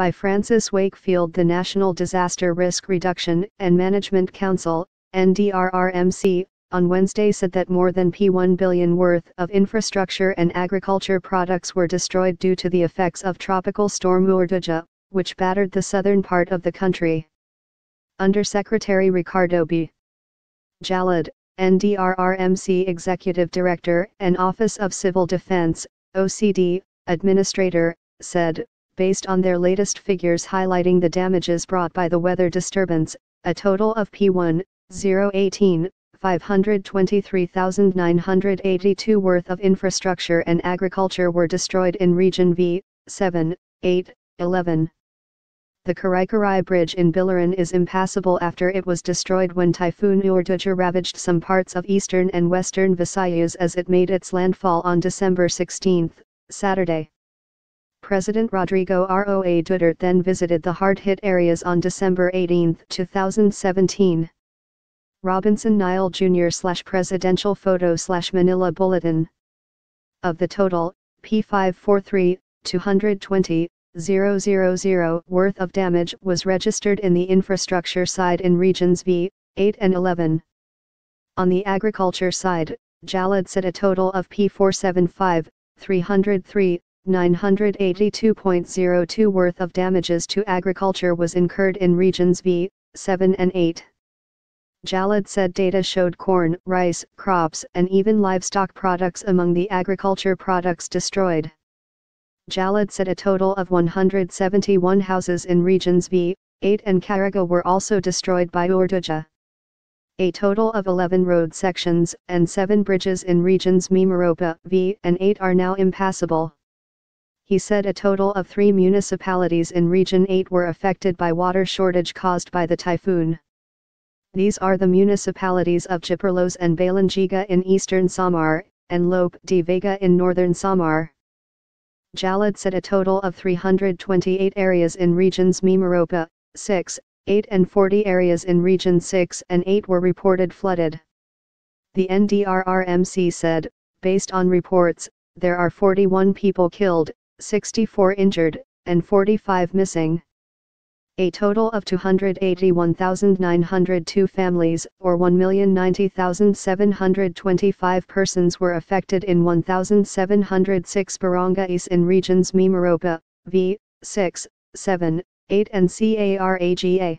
by Francis Wakefield the National Disaster Risk Reduction and Management Council, NDRRMC, on Wednesday said that more than P1 billion worth of infrastructure and agriculture products were destroyed due to the effects of tropical storm Urduja, which battered the southern part of the country. Undersecretary Ricardo B. Jalad, NDRRMC Executive Director and Office of Civil Defense, OCD, Administrator, said, based on their latest figures highlighting the damages brought by the weather disturbance, a total of P1, 018, 523,982 worth of infrastructure and agriculture were destroyed in Region V, 7, 8, 11. The Caraycaray Bridge in Biliran is impassable after it was destroyed when Typhoon Urduja ravaged some parts of eastern and western Visayas as it made its landfall on December 16, Saturday. President Rodrigo Roa Duterte then visited the hard-hit areas on December 18, 2017. Robinson Niñal Jr. slash Presidential Photo slash Manila Bulletin. Of the total, P543, 220, 000 worth of damage was registered in the infrastructure side in regions V, 8 and 11. On the agriculture side, Jalad said a total of P475, 303, 982.02 worth of damages to agriculture was incurred in regions V, 7 and 8. Jalad said data showed corn, rice, crops and even livestock products among the agriculture products destroyed. Jalad said a total of 171 houses in regions V, 8 and Caraga were also destroyed by Urduja. A total of 11 road sections and 7 bridges in regions Mimaropa V and 8 are now impassable. He said a total of 3 municipalities in Region 8 were affected by water shortage caused by the typhoon. These are the municipalities of Giporlos and Balangiga in eastern Samar, and Lope de Vega in northern Samar. Jalad said a total of 328 areas in regions Mimaropa, 6, 8 and 40 areas in region 6 and 8 were reported flooded. The NDRRMC said, based on reports, there are 41 people killed, 64 injured, and 45 missing. A total of 281,902 families, or 1,090,725 persons were affected in 1,706 barangays in regions Mimaropa, V, 6, 7, 8 and CARAGA.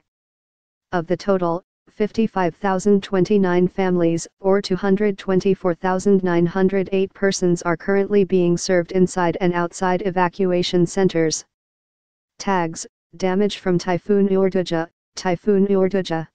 Of the total, 55,029 families, or 224,908 persons are currently being served inside and outside evacuation centers. Tags Damage from Typhoon Urduja, Typhoon Urduja.